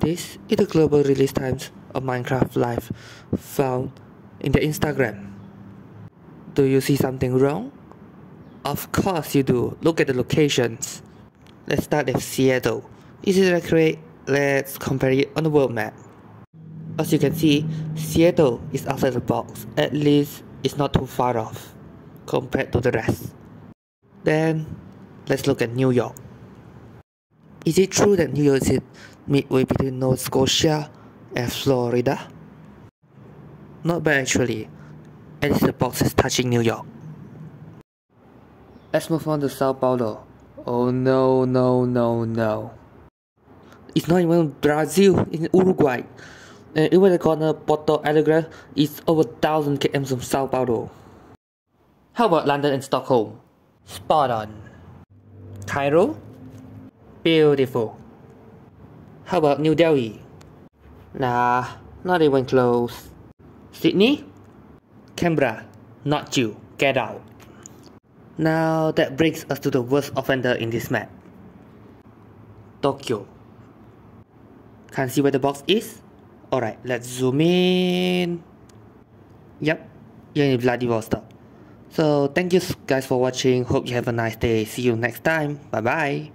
This is the global release times of Minecraft Live found in the Instagram. Do you see something wrong? Of course you do. Look at the locations. Let's start with Seattle. Easy to recreate. Let's compare it on the world map. As you can see, Seattle is outside the box. At least it's not too far off compared to the rest. Then, let's look at New York. Is it true that New York is midway between Nova Scotia and Florida? Not bad actually. At least the box is touching New York. Let's move on to Sao Paulo. Oh no, no, no, no. It's not even Brazil, it's Uruguay. And even the corner Porto Alegre is over 1000 km from Sao Paulo. How about London and Stockholm? Spot on. Cairo? Beautiful. How about New Delhi? Nah, not even close. Sydney? Canberra? Not you. Get out. Now that brings us to the worst offender in this map. Tokyo. Can't see where the box is? Alright, let's zoom in. Yep, you're in Vladivostok. So thank you guys for watching. Hope you have a nice day. See you next time. Bye bye.